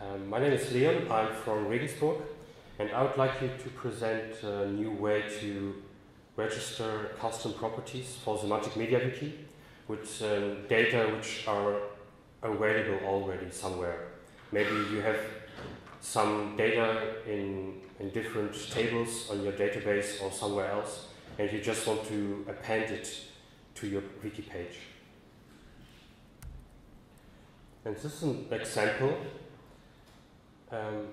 Um, my name is Leon, I'm from Regensburg, and I would like you to present a new way to register custom properties for Semantic MediaWiki with um, data which are available already somewhere. Maybe you have some data in, in different tables on your database or somewhere else, and you just want to append it to your wiki page. And this is an example um,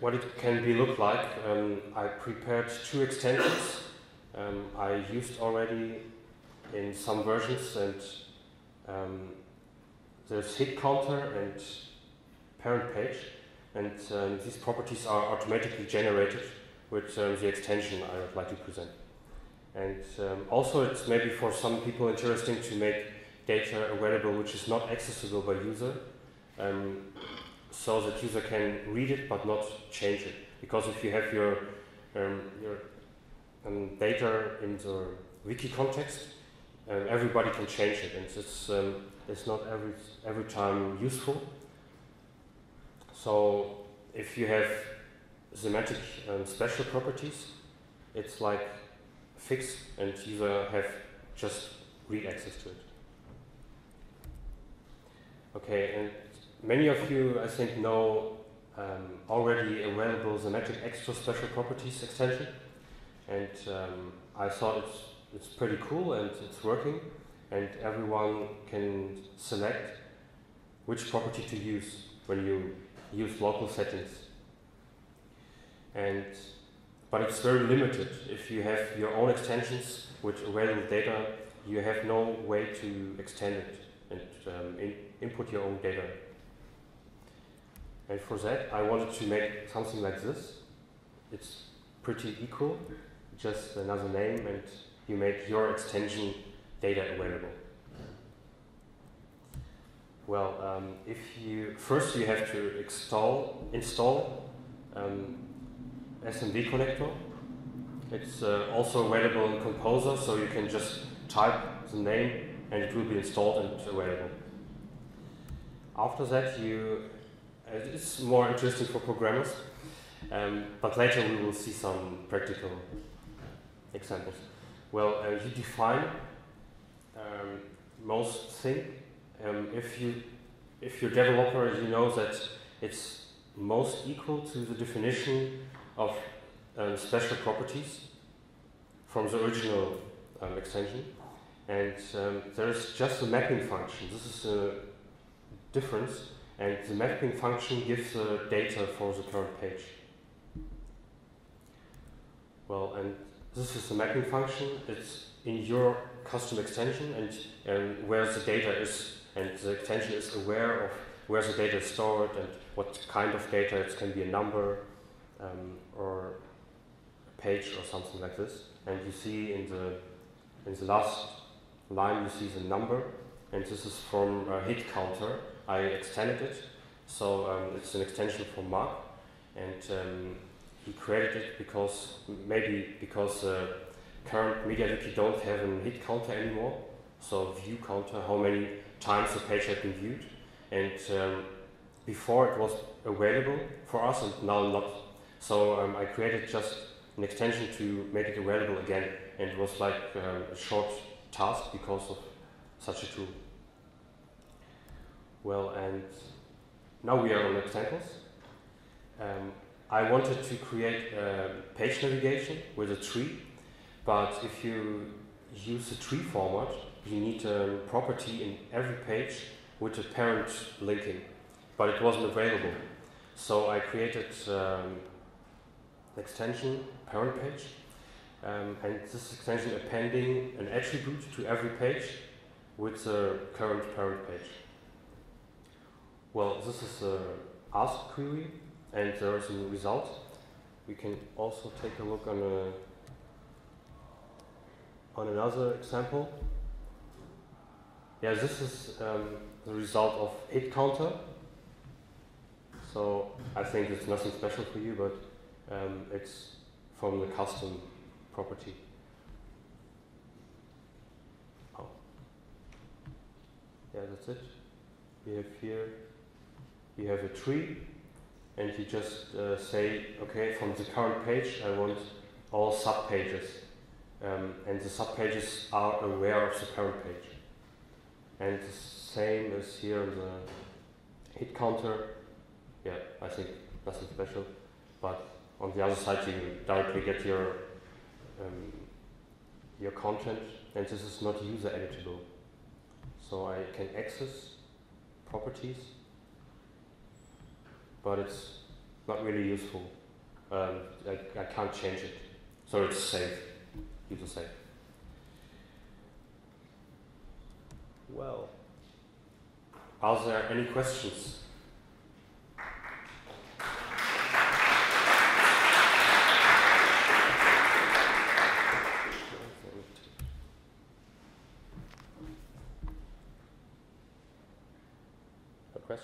what it can be look like. Um, I prepared two extensions um, I used already in some versions and um, there's hit counter and parent page and um, these properties are automatically generated with um, the extension I would like to present. And also it's maybe for some people interesting to make data available which is not accessible by user um, so that user can read it but not change it. Because if you have your, um, your um, data in the wiki context, um, everybody can change it and it's, um, it's not every, every time useful. So if you have semantic um, special properties, it's like fixed and user have just read access to it. Okay, and many of you, I think, know um, already available semantic extra special properties extension, and um, I thought it's it's pretty cool and it's working, and everyone can select which property to use when you use local settings. And but it's very limited. If you have your own extensions with available data, you have no way to extend it and um, in, input your own data. And for that, I wanted to make something like this. It's pretty equal, just another name, and you make your extension data available. Well, um, if you first you have to install install um, SMW connector. It's uh, also available in Composer, so you can just type the name and it will be installed and available. After that, you it's more interesting for programmers, um, but later we will see some practical examples. Well, uh, you define um, most thing. Um, if you if you're developer, you know that it's most equal to the definition of um, special properties from the original um, extension. And um, there is just a mapping function. This is a difference. And the mapping function gives the data for the current page. Well, and this is the mapping function. It's in your custom extension and, and where the data is. And the extension is aware of where the data is stored and what kind of data. It can be a number, um, or a page or something like this. And you see in the in the last line you see the number, and this is from a hit counter. I extended it, so um, it's an extension from Mark, and um, he created it because maybe because uh, current MediaWiki don't have a hit counter anymore, so view counter how many times the page has been viewed, and um, before it was available for us and now not. So um, I created just an extension to make it available again, and it was like um, a short task because of such a tool. Well, and now we are on examples. Um, I wanted to create a page navigation with a tree, but if you use a tree format, you need a property in every page with a parent linking, but it wasn't available. So I created um, extension parent page um, and this extension appending an attribute to every page with the current parent page. Well, this is a ask query and there is a result. We can also take a look on a on another example. Yeah, this is um, the result of hit counter. So I think it's nothing special for you, but um, it's from the custom property. Yeah, that's it. We have here you have a tree, and you just uh, say, okay, from the current page, I want all subpages, um, and the subpages are aware of the parent page. And the same as here on the hit counter. Yeah, I think nothing special, but on the other side, you directly get your um, your content, and this is not user editable. So I can access properties, but it's not really useful. Um, I, I can't change it, so it's safe, user safe. Well, are there any questions?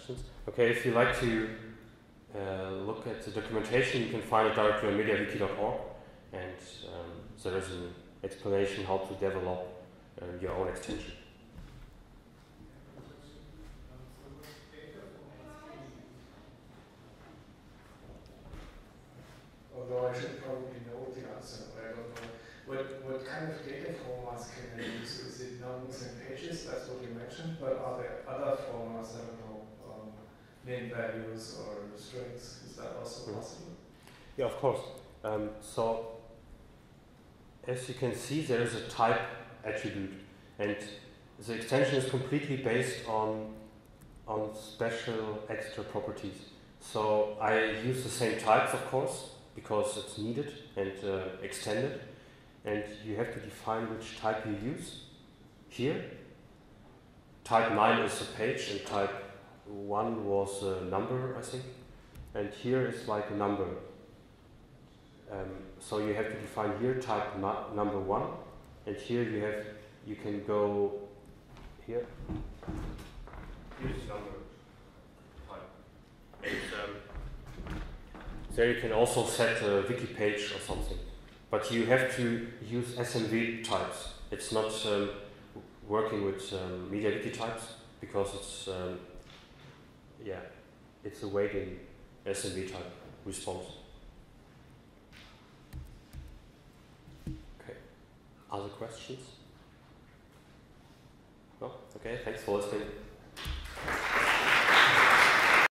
Questions? Okay, if you like to uh, look at the documentation, you can find it directly on mediawiki.org, and um, there is an explanation how to develop uh, your own extension. Although I should probably know the answer, but I don't know. What, what kind of data formats can I use? Is it numbers and pages? That's what you mentioned. But are there other formats? Name values or strings. Is that also possible? Yeah, of course. Um, so as you can see, there is a type attribute, and the extension is completely based on on special extra properties. So I use the same types, of course, because it's needed and uh, extended, and you have to define which type you use. Here, type 9 is a page, and type one was a number, I think, and here is like a number. Um, so you have to define here type number one, and here you have you can go here. Here's number type. And um, there you can also set a wiki page or something, but you have to use SMW types. It's not um, working with um, MediaWiki types because it's um, yeah, it's a waiting SMW type response. Okay. Other questions? No? Okay, thanks for listening.